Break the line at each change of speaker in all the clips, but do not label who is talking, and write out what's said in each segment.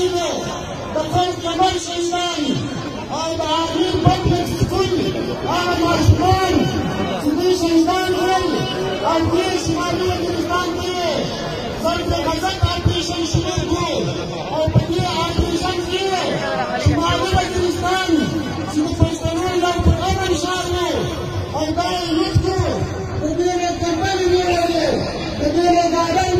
evil, the confirmation stand and the Armin public school, our Mashman, to be standing, and this money is standing. Sollte Gazette Artisan Schmidti, Open Artisan Schmidti, Schmidti and by the Bureau of the Bureau the Bureau of the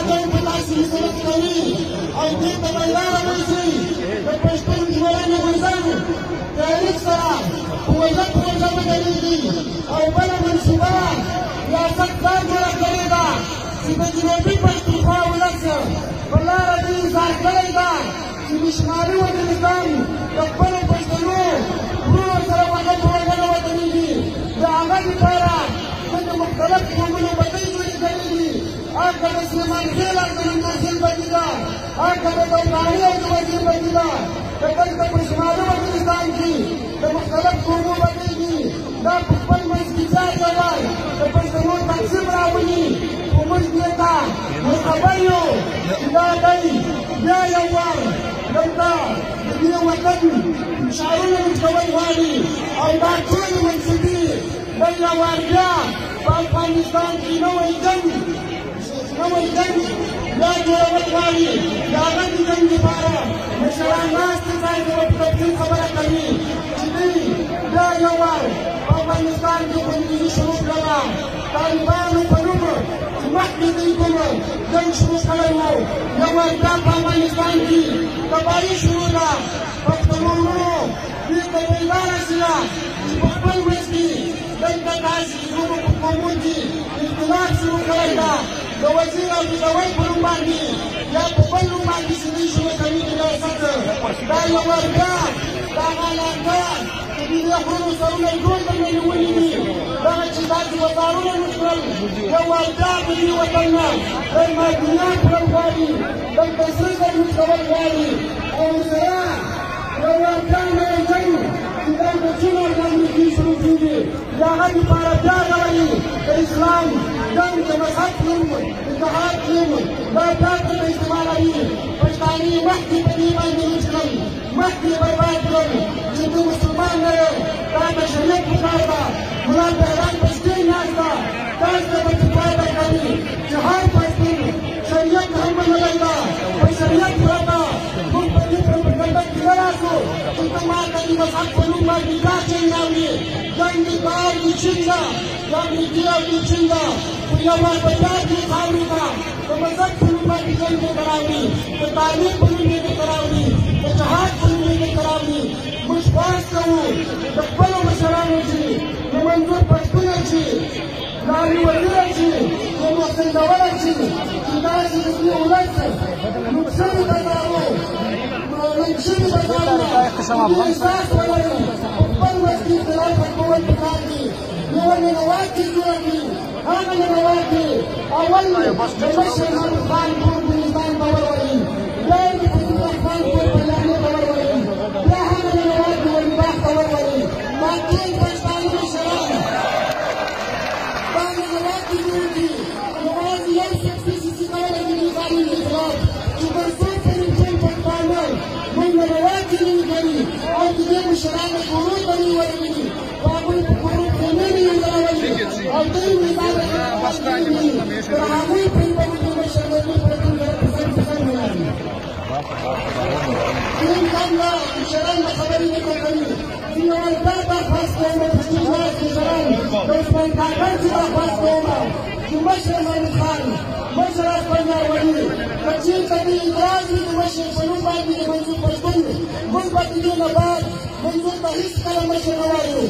وچکالي او دې ته بللاره راشي د پښتون ځوانان غورځنګ تاریخ سره په ولایت پروژه کې دلیږي او بله منصوبه ریاست کار جوړه کړې ده چې د جنوبي پښتونخوا ولس په لاره دې ایزار کړې ده چې مشماري وطنستان د خپلو پښتنو وروڼو سره په ښه توګه نه وطنېږي د هغه لپاره موږ د مختلف قومونو بټۍ جوړې کړې دي هلته د سلیمان خېل بچیدار هر کله په مالی او دوی بچیدار د کله په شمالي پاکستان کې د مختلف قومو بچیږي دا په خپل منځ کې ځای لري د پښتنو تقسیم راولي په موږ دې ته مخبر یو دا دی بیا یو وار دلته د دې وطن شاعرونه متکول غواړي او دا ټول منصبي بل یو وار بیا په افغانستان کې نوی جنګ نوی جنګ غواړي د هغه د دندې لپاره مشران ناستې ځای کې به په تفصیل خبره کوي چې دوی دا یو وار په افغانستان کې بندیزي شروع کړه ده طالبانو په نوم چې مخکې دوی کوم جنګ شروع کړی و یو وار دا په افغانستان کې تباهي شروع ده پښتنو وروڼو دوی ته پیدا رسېده چې په خپل ولس کې دلته داسې زموږ په قومونو کې اختلاف شروع کړی ده da wajen rabu da wai burin mani ya babban lumani su ne shi wata miki da da yawar da da halaka da bi da kuru sauran é ne ni wuni ne da ci da ci wata ruwan mutum yawar da bi ni wadannan dan ma duniya kuran gari dan kai sai da a musara yawar da دي د هغه لپاره بیا غواړي د اسلام دم د مذهب نوم اتحاد نوم دا پاکه په استعمالوي پښتانه مخکې په دې باندې وچلل مخکې برباد کړل چې ته مسلمان نه یې دا بشریت پکار ده ملا kami masak yang yang di di bawah Makakuluma Bikatinami, Gandikar Vichinda, Gandikar Vichinda, Puyama Pataki Karuka, the Makakuluma Bikan Karami, the Bani Pulumi Karami, the Jahat Pulumi Karami, Mushwas Kawu, the Palo Masaranaji, the Mandu Patkunaji, Nani Wadiraji, the Masindawaraji, the Nasi Ulatse, Muksani Kata. ترتیب شوي بیانونه احساس ولري په خپل وسلي خلاف کول پکار دي نیولې روایت کې زور دي هغه روایت کې اول د مشر خان خان په افغانستان باور ولري دي او دې مشرانو کورو ته نیولې دي په هغوی په کورو کې نه دي راولي او دوی وي دا پر هغوی په یوه مشرانو په الله مشران خبرې نه کوي دی یو دا دا خاص کوم چې مشران په خپل کاغذ کې خاص کوم چې مشران اعتراض مې د مشر په نوم باندې د منظور پښتون موږ به د دې نه بعد منظور به هېڅکله مشر نه وایو